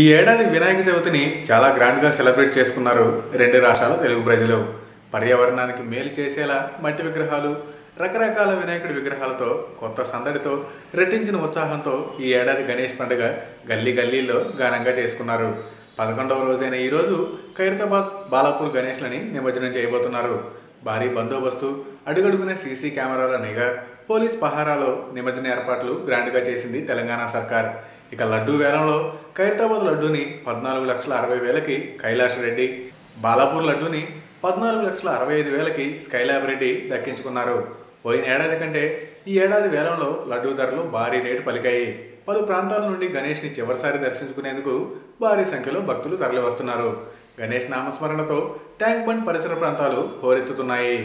ఈ ఏడాది వినాయక చవితిని చాలా గ్రాండ్గా సెలబ్రేట్ చేసుకున్నారు రెండు రాష్ట్రాల తెలుగు ప్రజలు. పర్యావరణానికి మేలు చేసేలా మట్టి విగ్రహాలు రకరకాల వినాయకుడి విగ్రహాలతో కొత్త సందడితో రెట్టించిన ఉత్సాహంతో ఈ ఏడాది గణేష్ పండుగ గల్లీ గల్లీల్లో ఘనంగా చేసుకున్నారు. పదకొండవ రోజైన ఈరోజు ఖైరతాబాద్ బాలాపూర్ గణేష్లని నిమజ్జనం చేయబోతున్నారు. భారీ బందోబస్తు అడుగడుగున సీసీ కెమెరాల నిఘా పోలీస్ పహారాలో నిమజ్జన ఏర్పాట్లు గ్రాండ్గా చేసింది తెలంగాణ సర్కార్. ఇక లడ్డూ వేలంలో ఖైరతాబాద్ లడ్డూని పద్నాలుగు లక్షల అరవై వేలకి కైలాష్ రెడ్డి బాలాపూర్ లడ్డూని పద్నాలుగు లక్షల అరవై ఐదు వేలకి స్కైలాబ్ రెడ్డి దక్కించుకున్నారు. పోయిన ఏడాది కంటే ఈ ఏడాది వేలంలో లడ్డూ ధరలు భారీ రేటు పలికాయి. పలు ప్రాంతాల నుండి గణేష్ని చివరిసారి దర్శించుకునేందుకు భారీ సంఖ్యలో భక్తులు తరలివస్తున్నారు. గణేష్ నామస్మరణతో ట్యాంక్ బండ్ పరిసర ప్రాంతాలు హోరెత్తుతున్నాయి.